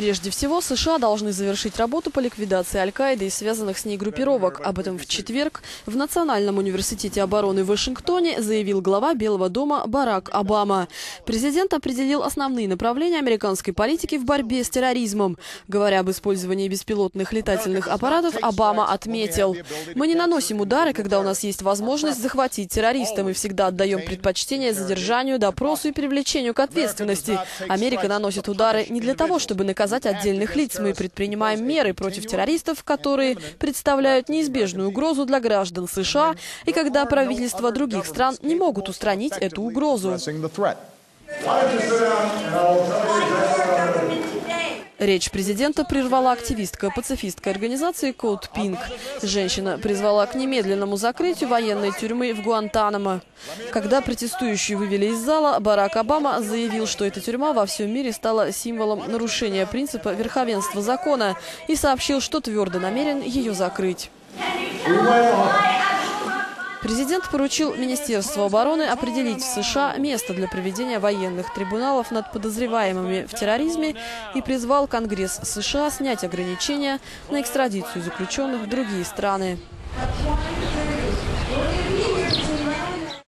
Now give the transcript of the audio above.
Прежде всего, США должны завершить работу по ликвидации Аль-Каиды и связанных с ней группировок. Об этом в четверг в Национальном университете обороны в Вашингтоне заявил глава Белого дома Барак Обама. Президент определил основные направления американской политики в борьбе с терроризмом. Говоря об использовании беспилотных летательных аппаратов, Обама отметил, «Мы не наносим удары, когда у нас есть возможность захватить террориста. Мы всегда отдаем предпочтение задержанию, допросу и привлечению к ответственности. Америка наносит удары не для того, чтобы наказать наказать отдельных лиц. Мы предпринимаем меры против террористов, которые представляют неизбежную угрозу для граждан США, и когда правительства других стран не могут устранить эту угрозу. Речь президента прервала активистка пацифистской организации Code Pink. Женщина призвала к немедленному закрытию военной тюрьмы в Гуантанамо. Когда протестующие вывели из зала, Барак Обама заявил, что эта тюрьма во всем мире стала символом нарушения принципа верховенства закона и сообщил, что твердо намерен ее закрыть. Президент поручил Министерству обороны определить в США место для проведения военных трибуналов над подозреваемыми в терроризме и призвал Конгресс США снять ограничения на экстрадицию заключенных в другие страны.